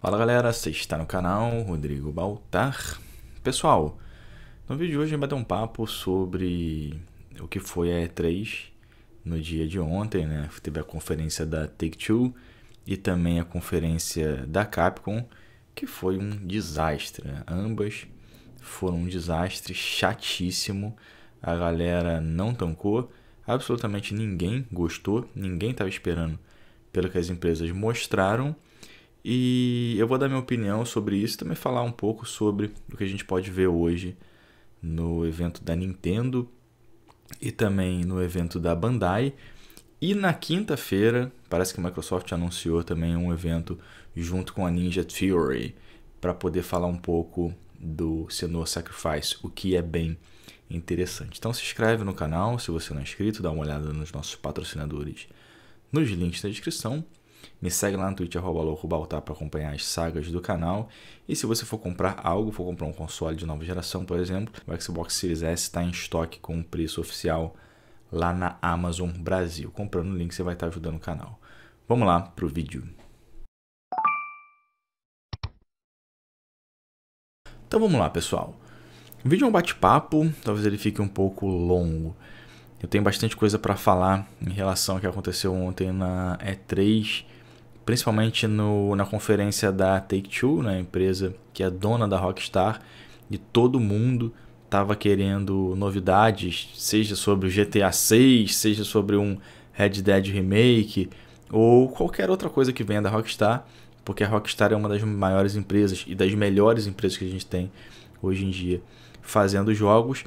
Fala galera, você está no canal Rodrigo Baltar. Pessoal, no vídeo de hoje a gente vai ter um papo sobre o que foi a E3 no dia de ontem, né? Teve a conferência da Take-Two e também a conferência da Capcom, que foi um desastre. Né? Ambas foram um desastre chatíssimo. A galera não tancou, absolutamente ninguém gostou, ninguém estava esperando pelo que as empresas mostraram. E eu vou dar minha opinião sobre isso também falar um pouco sobre o que a gente pode ver hoje no evento da Nintendo e também no evento da Bandai. E na quinta-feira, parece que a Microsoft anunciou também um evento junto com a Ninja Theory para poder falar um pouco do Senua Sacrifice, o que é bem interessante. Então se inscreve no canal se você não é inscrito, dá uma olhada nos nossos patrocinadores nos links da descrição. Me segue lá no Twitter, Baltar, para acompanhar as sagas do canal. E se você for comprar algo, for comprar um console de nova geração, por exemplo, o Xbox Series S está em estoque com o preço oficial lá na Amazon Brasil. Comprando o link, você vai estar ajudando o canal. Vamos lá para o vídeo. Então vamos lá, pessoal. O vídeo é um bate-papo, talvez ele fique um pouco longo. Eu tenho bastante coisa para falar em relação ao que aconteceu ontem na E3, principalmente no, na conferência da Take-Two, né, a empresa que é dona da Rockstar, e todo mundo estava querendo novidades, seja sobre o GTA 6, seja sobre um Red Dead Remake ou qualquer outra coisa que venha da Rockstar, porque a Rockstar é uma das maiores empresas e das melhores empresas que a gente tem hoje em dia fazendo jogos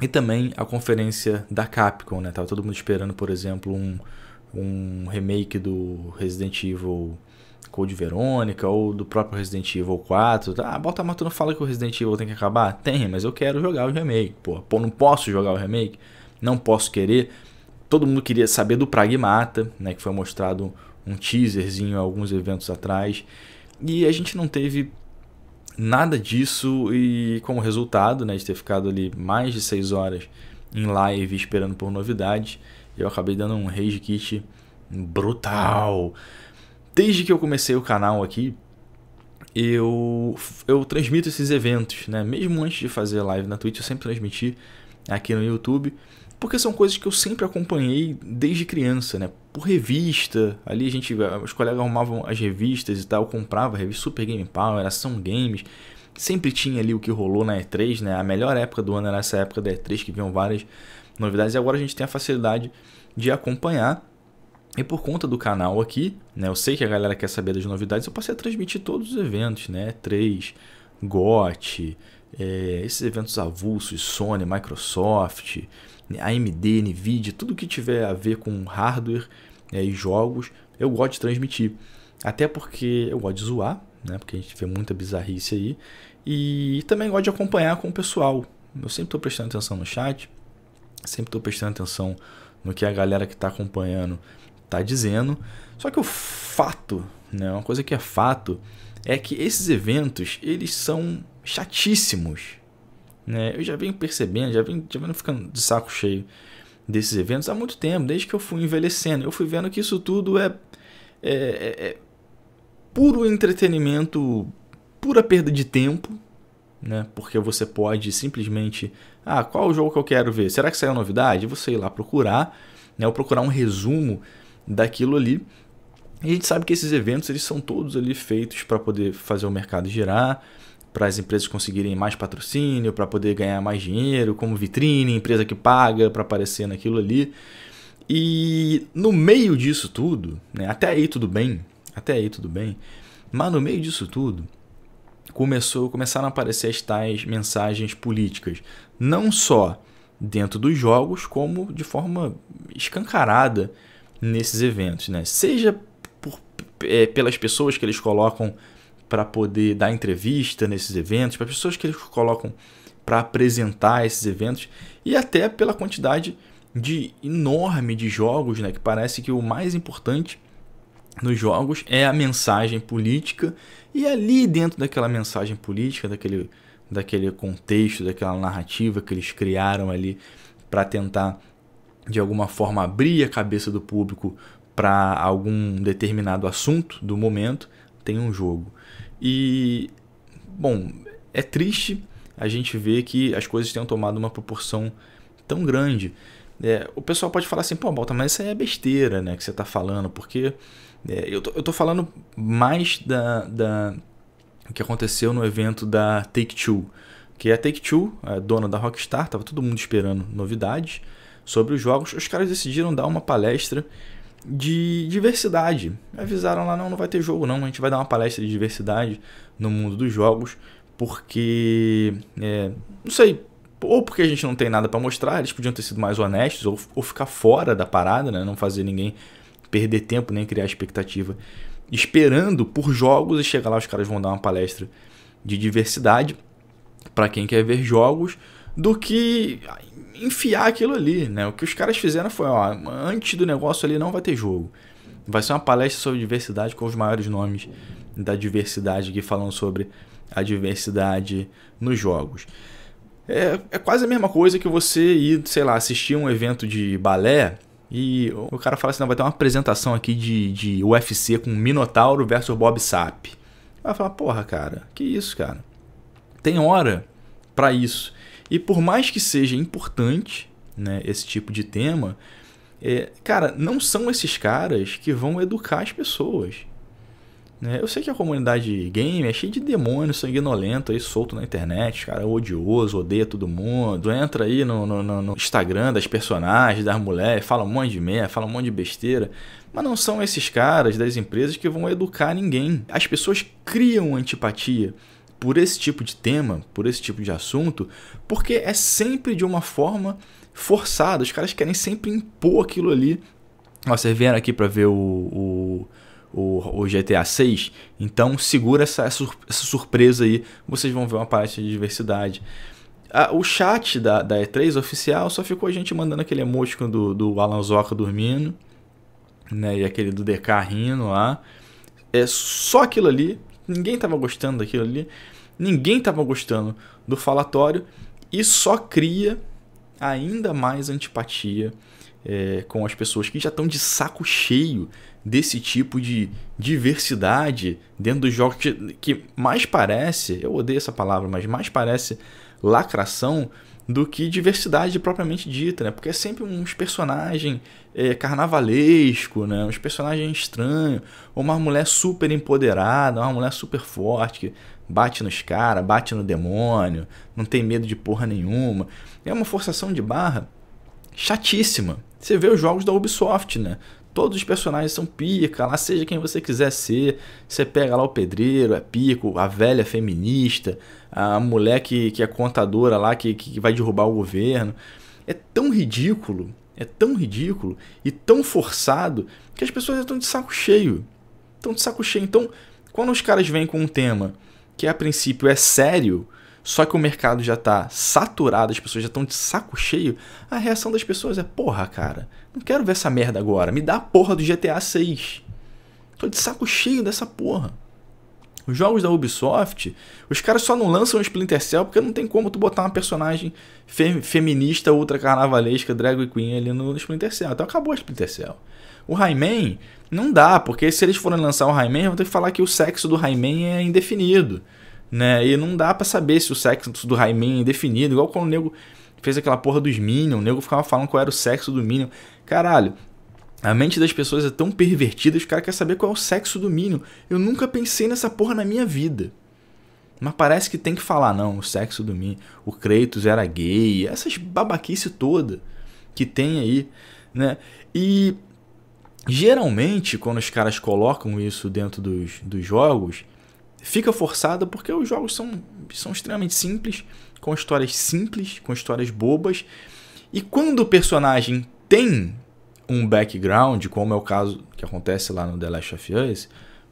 e também a conferência da Capcom, né? Tava todo mundo esperando, por exemplo, um, um remake do Resident Evil Code Verônica ou do próprio Resident Evil 4. Ah, bota tu não fala que o Resident Evil tem que acabar? Tem, mas eu quero jogar o remake. Pô, pô, não posso jogar o remake, não posso querer. Todo mundo queria saber do Pragmata, né? Que foi mostrado um teaserzinho alguns eventos atrás. E a gente não teve nada disso e como resultado né, de ter ficado ali mais de 6 horas em live esperando por novidades, eu acabei dando um rage kit brutal. Desde que eu comecei o canal aqui, eu, eu transmito esses eventos, né? Mesmo antes de fazer live na Twitch, eu sempre transmiti aqui no YouTube porque são coisas que eu sempre acompanhei desde criança, né? Por revista, ali a gente, os colegas arrumavam as revistas e tal, eu comprava a revista Super Game Power, Ação Games, sempre tinha ali o que rolou na E3, né? A melhor época do ano era essa época da E3, que vinham várias novidades, e agora a gente tem a facilidade de acompanhar. E por conta do canal aqui, né? Eu sei que a galera quer saber das novidades, eu passei a transmitir todos os eventos, né? E3, GOT, é, esses eventos avulsos, Sony, Microsoft, AMD, Nvidia, tudo que tiver a ver com hardware é, e jogos, eu gosto de transmitir. Até porque eu gosto de zoar, né? Porque a gente vê muita bizarrice aí. E também gosto de acompanhar com o pessoal. Eu sempre estou prestando atenção no chat, sempre estou prestando atenção no que a galera que está acompanhando está dizendo. Só que o fato, né? Uma coisa que é fato é que esses eventos eles são chatíssimos. Né? Eu já venho percebendo, já venho, já venho ficando de saco cheio desses eventos há muito tempo, desde que eu fui envelhecendo. Eu fui vendo que isso tudo é, é, é, é puro entretenimento, pura perda de tempo, né? Porque você pode simplesmente, ah, qual o jogo que eu quero ver? Será que saiu novidade? Você ir lá procurar, né? Ou procurar um resumo daquilo ali. E a gente sabe que esses eventos eles são todos ali feitos para poder fazer o mercado girar, para as empresas conseguirem mais patrocínio, para poder ganhar mais dinheiro, como vitrine, empresa que paga para aparecer naquilo ali. E no meio disso tudo, né, até aí tudo bem, até aí tudo bem, mas no meio disso tudo, começou, começaram a aparecer as tais mensagens políticas, não só dentro dos jogos, como de forma escancarada nesses eventos, né? Seja por, é, pelas pessoas que eles colocam para poder dar entrevista nesses eventos, para pessoas que eles colocam para apresentar esses eventos e até pela quantidade de enorme de jogos, né, que parece que o mais importante nos jogos é a mensagem política e ali dentro daquela mensagem política, daquele daquele contexto, daquela narrativa que eles criaram ali para tentar de alguma forma abrir a cabeça do público para algum determinado assunto do momento, tem um jogo. E, bom, é triste a gente ver que as coisas tenham tomado uma proporção tão grande. É, o pessoal pode falar assim, pô, Balta, mas isso aí é besteira, né, que você está falando, porque é, eu, tô, eu tô falando mais da, da o que aconteceu no evento da Take-Two, que é a Take-Two, a dona da Rockstar, tava todo mundo esperando novidades sobre os jogos, os caras decidiram dar uma palestra de diversidade. Avisaram lá, não, não vai ter jogo não, a gente vai dar uma palestra de diversidade no mundo dos jogos, porque, é, não sei, ou porque a gente não tem nada para mostrar, eles podiam ter sido mais honestos, ou, ou ficar fora da parada, né? não fazer ninguém perder tempo, nem criar expectativa, esperando por jogos e chegar lá os caras vão dar uma palestra de diversidade para quem quer ver jogos, do que enfiar aquilo ali, né? O que os caras fizeram foi, ó, antes do negócio ali não vai ter jogo. Vai ser uma palestra sobre diversidade com os maiores nomes da diversidade aqui falando sobre a diversidade nos jogos. É, é quase a mesma coisa que você ir, sei lá, assistir um evento de balé e o cara fala assim: não, vai ter uma apresentação aqui de, de UFC com Minotauro versus Bob Sap. Vai falar, porra, cara, que isso, cara? Tem hora para isso. E por mais que seja importante né, esse tipo de tema, é, cara, não são esses caras que vão educar as pessoas. Né? Eu sei que a comunidade game é cheia de demônio sanguinolento aí solto na internet, cara, odioso, odeia todo mundo. Entra aí no, no, no Instagram das personagens, das mulheres, fala um monte de merda, fala um monte de besteira. Mas não são esses caras das empresas que vão educar ninguém. As pessoas criam antipatia por esse tipo de tema, por esse tipo de assunto, porque é sempre de uma forma forçada. Os caras querem sempre impor aquilo ali. Ó, vocês vieram aqui para ver o, o o, o GTA 6. Então segura essa, essa, surpresa aí, vocês vão ver uma parte de diversidade. o chat da, da E3 oficial só ficou a gente mandando aquele emoticon do, do Alan Zoca dormindo, né? E aquele do DK rindo lá. É só aquilo ali. Ninguém tava gostando daquilo ali. Ninguém tava gostando do falatório. E só cria ainda mais antipatia é, com as pessoas que já estão de saco cheio desse tipo de diversidade dentro dos jogos que, que mais parece, eu odeio essa palavra, mas mais parece lacração do que diversidade propriamente dita, né? Porque é sempre uns personagens é, carnavalesco, né? Uns personagens estranhos, uma mulher super empoderada, uma mulher super forte que bate nos caras, bate no demônio, não tem medo de porra nenhuma. É uma forçação de barra chatíssima. Você vê os jogos da Ubisoft, né? Todos os personagens são pica, lá seja quem você quiser ser. Você pega lá o pedreiro, é pico, a velha feminista, a mulher que, que é contadora lá, que, que vai derrubar o governo. É tão ridículo, é tão ridículo e tão forçado que as pessoas estão de saco cheio. Estão de saco cheio. Então, quando os caras vêm com um tema que a princípio é sério, só que o mercado já está saturado, as pessoas já estão de saco cheio, a reação das pessoas é: porra, cara, não quero ver essa merda agora, me dá a porra do GTA 6. Tô de saco cheio dessa porra. Os jogos da Ubisoft, os caras só não lançam o Splinter Cell porque não tem como tu botar uma personagem fe feminista, ultra carnavalesca, drag queen ali no Splinter Cell. Então acabou o Splinter Cell. O Rayman não dá, porque se eles forem lançar o Rayman, vão ter que falar que o sexo do Rayman é indefinido né? E não dá para saber se o sexo do Rayman é indefinido, igual quando o nego fez aquela porra dos Minions, o nego ficava falando qual era o sexo do Minion. Caralho, a mente das pessoas é tão pervertida, os caras querem saber qual é o sexo do Minion. Eu nunca pensei nessa porra na minha vida. Mas parece que tem que falar, não, o sexo do Minion, o Kratos era gay, essas babaquice toda que tem aí, né? E geralmente, quando os caras colocam isso dentro dos, dos jogos, fica forçada porque os jogos são, são extremamente simples, com histórias simples, com histórias bobas. E quando o personagem tem um background, como é o caso que acontece lá no The Last of Us,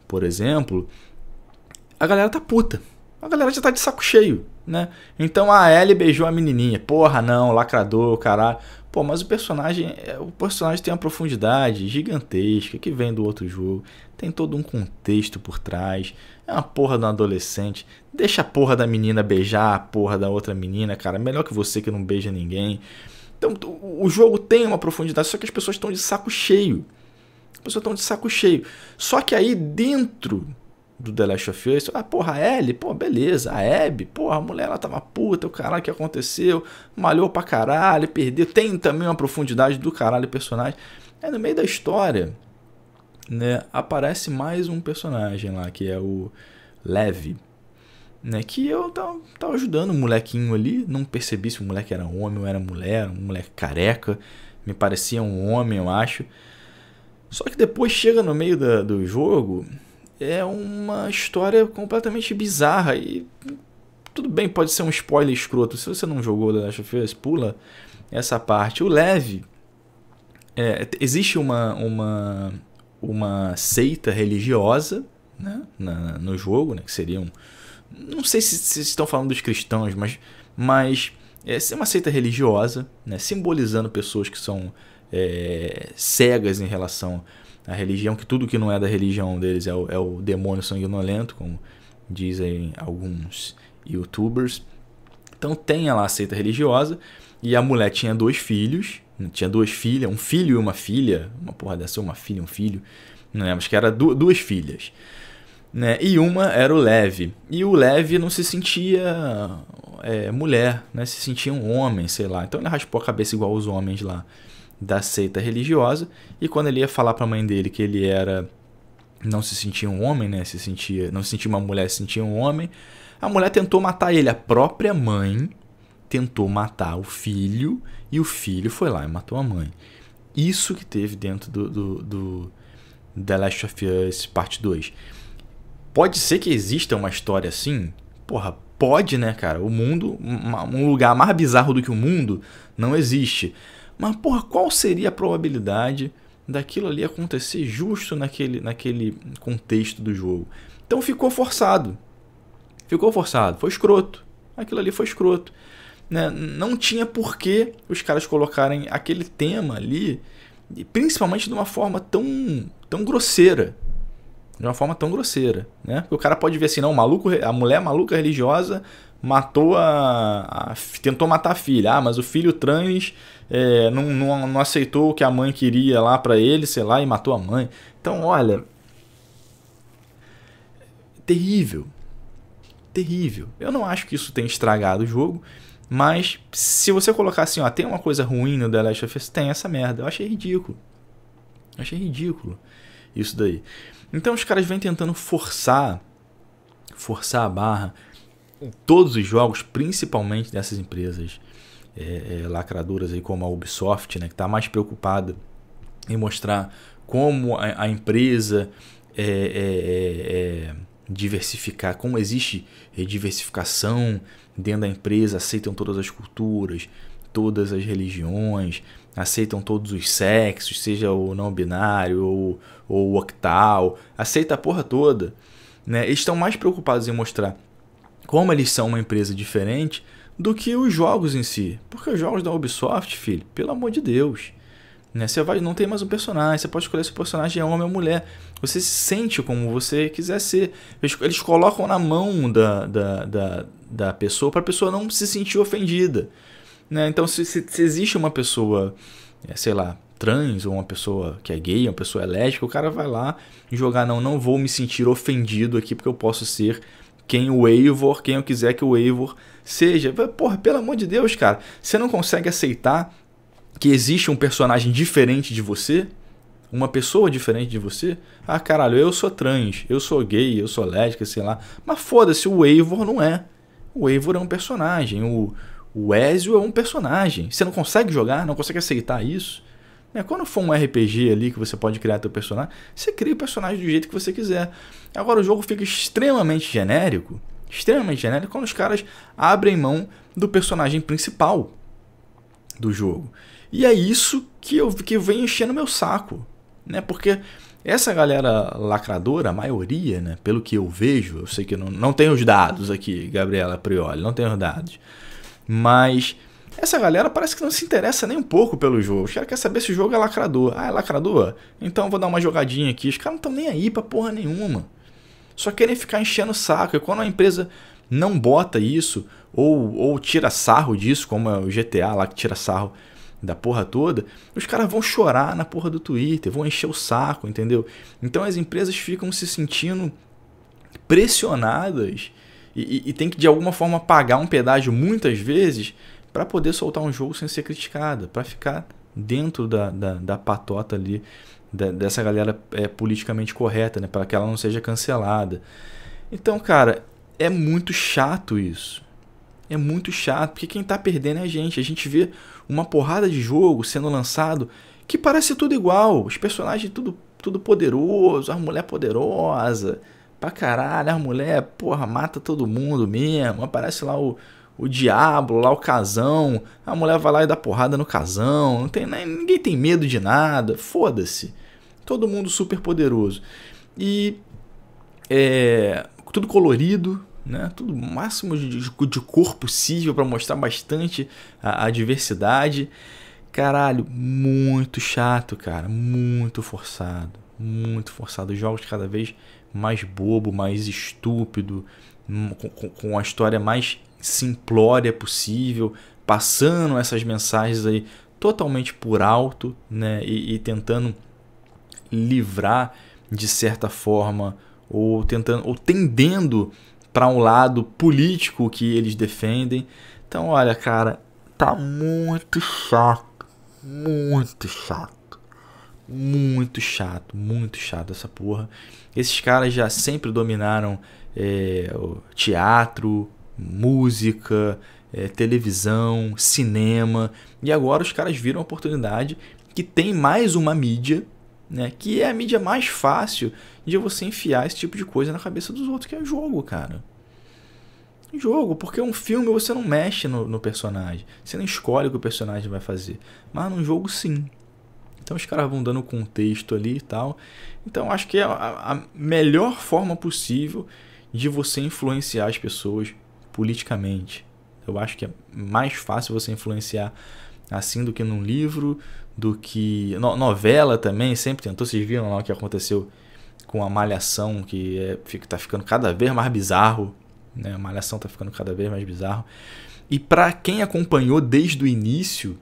por exemplo, a galera tá puta. A galera já tá de saco cheio, né? Então a Ellie beijou a menininha. Porra, não, lacrador, caralho. Pô, mas o personagem, é, o personagem tem uma profundidade gigantesca que vem do outro jogo. Tem todo um contexto por trás. É uma porra de um adolescente. Deixa a porra da menina beijar a porra da outra menina, cara. Melhor que você que não beija ninguém. Então, o jogo tem uma profundidade, só que as pessoas estão de saco cheio. As pessoas estão de saco cheio. Só que aí dentro do The Last of Us. Ah, porra, a Ellie, pô, beleza. A Abby, porra, a mulher ela tava puta, o caralho que aconteceu, malhou pra caralho, perdeu. Tem também uma profundidade do caralho personagem. Aí no meio da história, né, aparece mais um personagem lá, que é o Levi. Né, que eu tava, tava ajudando o molequinho ali, não percebi se o moleque era homem ou era mulher, um moleque careca, me parecia um homem, eu acho. Só que depois chega no meio da, do jogo, é uma história completamente bizarra e tudo bem, pode ser um spoiler escroto. Se você não jogou The Last of Us, pula essa parte. O leve é, existe uma, uma, uma seita religiosa né, na, no jogo, né, que seriam. Não sei se, se estão falando dos cristãos, mas, mas é, é uma seita religiosa, né, simbolizando pessoas que são é, cegas em relação à religião, que tudo que não é da religião deles é o, é o demônio sanguinolento, como dizem alguns youtubers. Então tem lá a seita religiosa e a mulher tinha dois filhos, tinha duas filhas, um filho e uma filha, uma porra dessa, uma filha, um filho, não lembro, acho que era du duas filhas. Né? E uma era o Leve. E o Leve não se sentia é, mulher, né? se sentia um homem, sei lá. Então ele raspou a cabeça igual os homens lá da seita religiosa. E quando ele ia falar para a mãe dele que ele era não se sentia um homem, né? Se sentia, não se sentia uma mulher, se sentia um homem. A mulher tentou matar ele, a própria mãe tentou matar o filho e o filho foi lá e matou a mãe. Isso que teve dentro do, do, do The Last of Us Parte 2. Pode ser que exista uma história assim? Porra, pode, né, cara? O mundo, um lugar mais bizarro do que o mundo, não existe. Mas, porra, qual seria a probabilidade daquilo ali acontecer justo naquele, naquele contexto do jogo? Então ficou forçado. Ficou forçado. Foi escroto. Aquilo ali foi escroto né, não tinha por que os caras colocarem aquele tema ali, principalmente de uma forma tão, tão grosseira. De uma forma tão grosseira, né? Porque o cara pode ver assim, não, maluco, a mulher maluca religiosa matou a, a tentou matar a filha. Ah, mas o filho trans é, não, não, não aceitou o que a mãe queria lá para ele, sei lá, e matou a mãe. Então, olha, terrível, terrível. Eu não acho que isso tenha estragado o jogo. Mas se você colocar assim, ó, tem uma coisa ruim no The Last of Us, tem essa merda. Eu achei ridículo. Eu achei ridículo isso daí. Então os caras vêm tentando forçar forçar a barra todos os jogos, principalmente dessas empresas é, é, lacradoras aí como a Ubisoft, né, que está mais preocupada em mostrar como a, a empresa é, é, é, é diversificar, como existe diversificação dentro da empresa, aceitam todas as culturas, todas as religiões, aceitam todos os sexos, seja o não binário ou, ou o octal, aceita a porra toda. Né? Eles estão mais preocupados em mostrar como eles são uma empresa diferente do que os jogos em si. Porque os jogos da Ubisoft, filho, pelo amor de Deus. Né? Você vai, não tem mais um personagem, você pode escolher se o personagem é homem ou mulher. Você se sente como você quiser ser. Eles, eles colocam na mão da, da, da, da pessoa para a pessoa não se sentir ofendida. Né? Então, se, se, se existe uma pessoa, é, sei lá, trans ou uma pessoa que é gay, uma pessoa lésbica, o cara vai lá jogar, não, não vou me sentir ofendido aqui porque eu posso ser quem o Eivor, quem eu quiser que o Eivor seja. Porra, pelo amor de Deus, cara, você não consegue aceitar que existe um personagem diferente de você, uma pessoa diferente de você. Ah, caralho, eu sou trans, eu sou gay, eu sou lésbica, sei lá. Mas foda-se, o Eivor não é. O Eivor é um personagem, o, o Ezio é um personagem. Você não consegue jogar, não consegue aceitar isso. Né? Quando for um RPG ali que você pode criar teu personagem, você cria o personagem do jeito que você quiser. Agora o jogo fica extremamente genérico, extremamente genérico quando os caras abrem mão do personagem principal do jogo. E é isso que eu que vem enchendo meu saco, né? Porque essa galera lacradora, a maioria, né, pelo que eu vejo, eu sei que não, não tenho os dados aqui, Gabriela Prioli, não tenho os dados. Mas essa galera parece que não se interessa nem um pouco pelo jogo. Os caras querem saber se o jogo é lacrador. Ah, é lacrador? Então vou dar uma jogadinha aqui. Os caras não estão nem aí pra porra nenhuma. Só querem ficar enchendo o saco. E quando a empresa não bota isso, ou, ou tira sarro disso, como é o GTA lá que tira sarro da porra toda, os caras vão chorar na porra do Twitter, vão encher o saco, entendeu? Então as empresas ficam se sentindo pressionadas e, e, e tem que de alguma forma pagar um pedágio muitas vezes para poder soltar um jogo sem ser criticada, para ficar dentro da, da, da patota ali da, dessa galera é, politicamente correta, né? para que ela não seja cancelada. Então, cara, é muito chato isso. É muito chato, porque quem tá perdendo é a gente. A gente vê uma porrada de jogo sendo lançado que parece tudo igual. Os personagens tudo, tudo poderoso, a mulher poderosa, pra caralho, a mulher, porra, mata todo mundo mesmo. Aparece lá o, o diabo, lá o casão. A mulher vai lá e dá porrada no casão. Não tem, ninguém tem medo de nada. Foda-se. Todo mundo super poderoso. E é, tudo colorido, né? Tudo máximo de, de cor possível para mostrar bastante a, a, diversidade. Caralho, muito chato, cara, muito forçado, muito forçado. Jogos cada vez mais bobo, mais estúpido, hum, com, com a história mais simplória possível, passando essas mensagens aí totalmente por alto, né? E, e tentando livrar de certa forma ou tentando ou tendendo para um lado político que eles defendem. Então, olha, cara, tá muito chato, muito chato, muito chato, muito chato essa porra. Esses caras já sempre dominaram é, teatro, música, é, televisão, cinema, e agora os caras viram a oportunidade que tem mais uma mídia, né, que é a mídia mais fácil de você enfiar esse tipo de coisa na cabeça dos outros, que é jogo, cara. Jogo, porque um filme você não mexe no, no personagem, você não escolhe o que o personagem vai fazer, mas num jogo sim. Então os caras vão dando contexto ali e tal. Então acho que é a, a melhor forma possível de você influenciar as pessoas politicamente. Eu acho que é mais fácil você influenciar assim do que num livro, do que. No, novela também, sempre tentou. Vocês viram lá o que aconteceu com a Malhação, que é, fica, tá ficando cada vez mais bizarro. Né? A Malhação tá ficando cada vez mais bizarro. E para quem acompanhou desde o início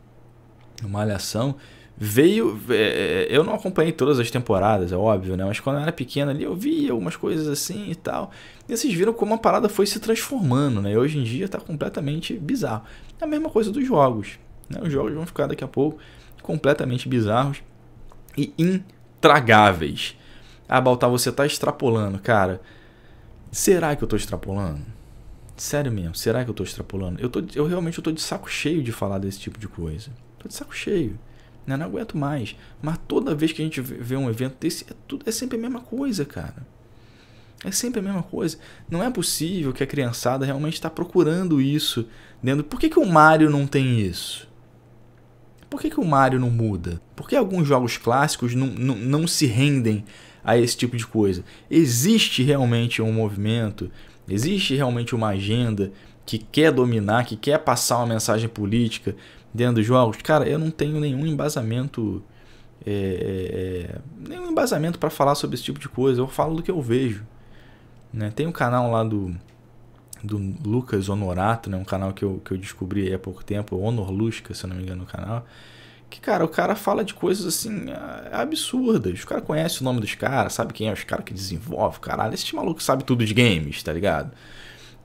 a Malhação, veio. É, eu não acompanhei todas as temporadas, é óbvio, né? Mas quando eu era pequeno ali eu via algumas coisas assim e tal. E vocês viram como a parada foi se transformando, né? E hoje em dia tá completamente bizarro. É a mesma coisa dos jogos. Né? Os jogos vão ficar daqui a pouco completamente bizarros e intragáveis. Ah, Baltar, você tá extrapolando, cara. Será que eu tô extrapolando? Sério mesmo, será que eu tô extrapolando? Eu, tô, eu realmente eu tô de saco cheio de falar desse tipo de coisa. Tô de saco cheio. Né? Não aguento mais. Mas toda vez que a gente vê um evento desse, é, tudo, é sempre a mesma coisa, cara. É sempre a mesma coisa. Não é possível que a criançada realmente está procurando isso dentro. Por que, que o Mario não tem isso? Por que, que o Mario não muda? Por que alguns jogos clássicos não, não, não se rendem a esse tipo de coisa? Existe realmente um movimento, existe realmente uma agenda que quer dominar, que quer passar uma mensagem política dentro dos jogos? Cara, eu não tenho nenhum embasamento. É, é, é nenhum embasamento para falar sobre esse tipo de coisa. Eu falo do que eu vejo. Né? Tem um canal lá do, do Lucas Honorato, né? um canal que eu, que eu descobri há pouco tempo, Honor Lusca, se eu não me engano, no canal que, cara, o cara fala de coisas assim absurdas. O cara conhece o nome dos caras, sabe quem é os caras que desenvolve, caralho. Esse maluco sabe tudo de games, tá ligado?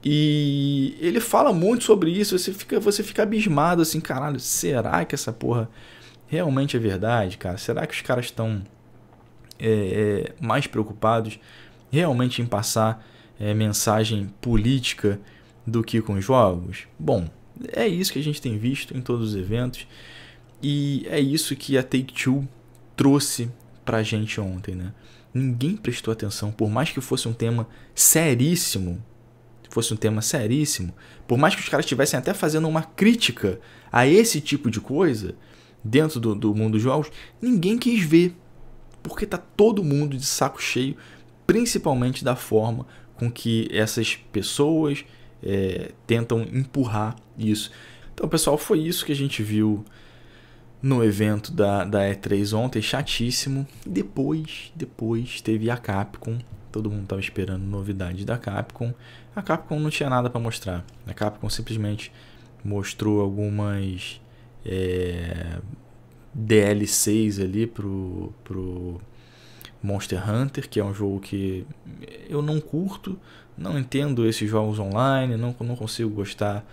E ele fala muito sobre isso, você fica, você fica abismado assim, caralho, será que essa porra realmente é verdade, cara? Será que os caras estão é, é, mais preocupados realmente em passar é, mensagem política do que com jogos? Bom, é isso que a gente tem visto em todos os eventos. E é isso que a Take-Two trouxe pra gente ontem, né? Ninguém prestou atenção, por mais que fosse um tema seríssimo, fosse um tema seríssimo, por mais que os caras estivessem até fazendo uma crítica a esse tipo de coisa dentro do, do mundo dos jogos, ninguém quis ver, porque tá todo mundo de saco cheio, principalmente da forma com que essas pessoas é, tentam empurrar isso. Então, pessoal, foi isso que a gente viu no evento da, da E3 ontem, chatíssimo. Depois, depois teve a Capcom. Todo mundo estava esperando novidade da Capcom. A Capcom não tinha nada para mostrar. A Capcom simplesmente mostrou algumas é, DLCs ali pro, pro, Monster Hunter, que é um jogo que eu não curto, não entendo esses jogos online, não, não consigo gostar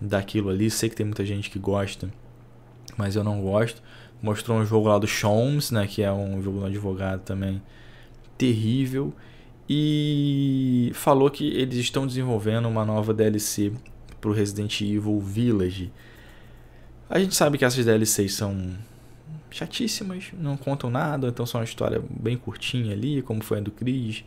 daquilo ali. Sei que tem muita gente que gosta, mas eu não gosto. Mostrou um jogo lá do Sholmes, né, que é um jogo do advogado também terrível. E falou que eles estão desenvolvendo uma nova DLC para o Resident Evil Village. A gente sabe que essas DLCs são chatíssimas, não contam nada, então são uma história bem curtinha ali, como foi a do Chris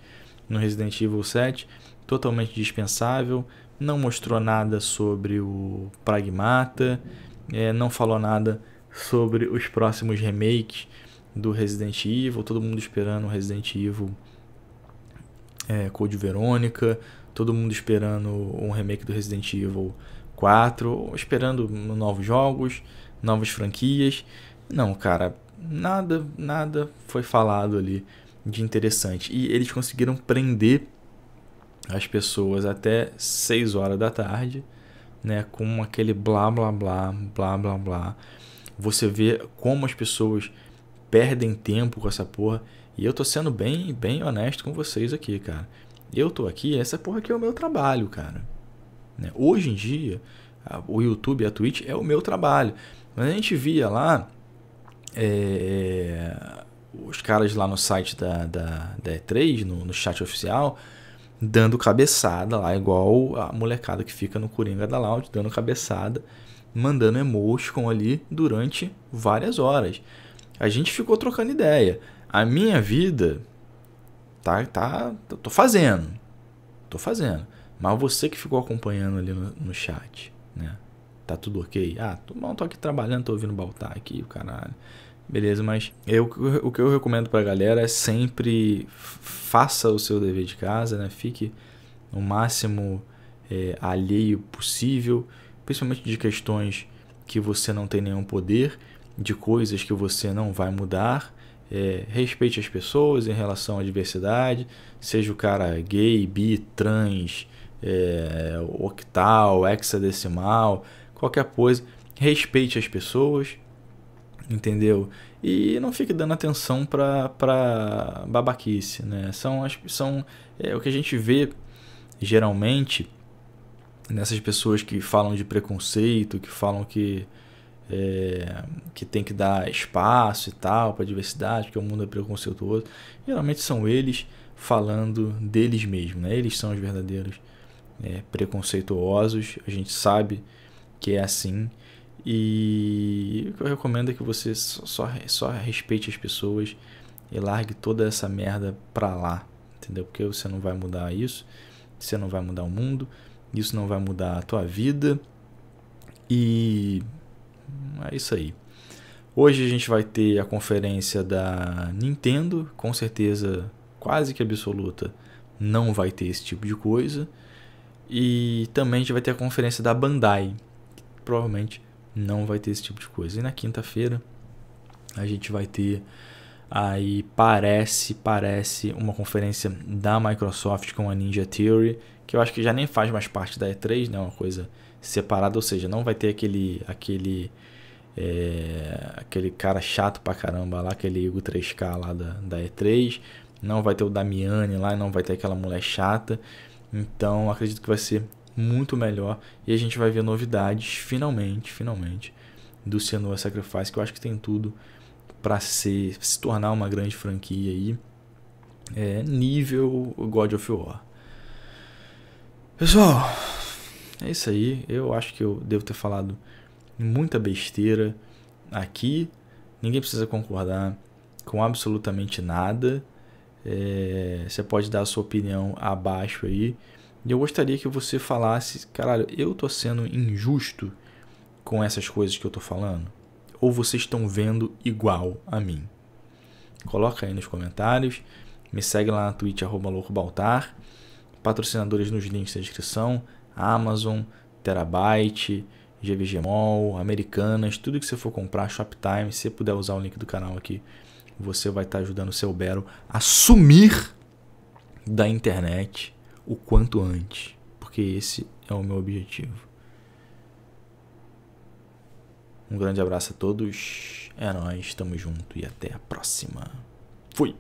no Resident Evil 7, totalmente dispensável, não mostrou nada sobre o Pragmata, é, não falou nada sobre os próximos remakes do Resident Evil, todo mundo esperando o Resident Evil é, Code Verônica, todo mundo esperando um remake do Resident Evil 4, esperando novos jogos, novas franquias. Não, cara, nada, nada foi falado ali de interessante. E eles conseguiram prender as pessoas até 6 horas da tarde, né, com aquele blá blá blá, blá blá blá. Você vê como as pessoas perdem tempo com essa porra. E eu tô sendo bem, bem honesto com vocês aqui, cara. Eu tô aqui, essa porra aqui é o meu trabalho, cara. Né? Hoje em dia, o YouTube e a Twitch é o meu trabalho. Mas a gente via lá é, os caras lá no site da, da, da E3, no, no chat oficial, dando cabeçada lá, igual a molecada que fica no Coringa da Loud, dando cabeçada, mandando emoticon ali durante várias horas. A gente ficou trocando ideia. A minha vida tá tá tô fazendo. Tô fazendo. Mas você que ficou acompanhando ali no, no chat, né? Tá tudo ok? Ah, tô, bom, tô aqui trabalhando, tô ouvindo Baltar aqui, o caralho. Beleza, mas eu, o que eu recomendo pra galera é sempre faça o seu dever de casa, né? Fique o máximo é, alheio possível, principalmente de questões que você não tem nenhum poder, de coisas que você não vai mudar. É, respeite as pessoas em relação à diversidade, seja o cara gay, bi, trans, é, octal, hexadecimal, qualquer coisa. Respeite as pessoas, entendeu? E não fique dando atenção para babaquice, né? São, são é, o que a gente vê geralmente nessas pessoas que falam de preconceito, que falam que é, que tem que dar espaço e tal para diversidade, porque o mundo é preconceituoso. Geralmente são eles falando deles mesmos, né? Eles são os verdadeiros é, preconceituosos. A gente sabe que é assim. E o que eu recomendo é que você só, só respeite as pessoas e largue toda essa merda pra lá, entendeu? Porque você não vai mudar isso, você não vai mudar o mundo, isso não vai mudar a tua vida e é isso aí. Hoje a gente vai ter a conferência da Nintendo, com certeza quase que absoluta, não vai ter esse tipo de coisa. E também a gente vai ter a conferência da Bandai, provavelmente não vai ter esse tipo de coisa. E na quinta-feira a gente vai ter aí parece parece uma conferência da Microsoft com a Ninja Theory, que eu acho que já nem faz mais parte da E3, né, uma coisa separada, ou seja, não vai ter aquele aquele é, aquele cara chato pra caramba lá, aquele Igor 3K lá da, da E3, não vai ter o Damiani lá, não vai ter aquela mulher chata. Então acredito que vai ser muito melhor. E a gente vai ver novidades, finalmente, finalmente, do Senua Sacrifice, que eu acho que tem tudo para se tornar uma grande franquia aí. É, nível God of War. Pessoal, é isso aí. Eu acho que eu devo ter falado muita besteira aqui. Ninguém precisa concordar com absolutamente nada. É, você pode dar a sua opinião abaixo aí. E eu gostaria que você falasse, caralho, eu tô sendo injusto com essas coisas que eu tô falando? Ou vocês estão vendo igual a mim? Coloca aí nos comentários. Me segue lá na Twitch, arroba loucobaltar. Patrocinadores nos links da descrição. Amazon, Terabyte, GVGMall, Americanas, tudo que você for comprar, Shoptime, se você puder usar o link do canal aqui, você vai estar ajudando o seu Bero a sumir da internet o quanto antes, porque esse é o meu objetivo. Um grande abraço a todos, é nóis, tamo junto e até a próxima. Fui!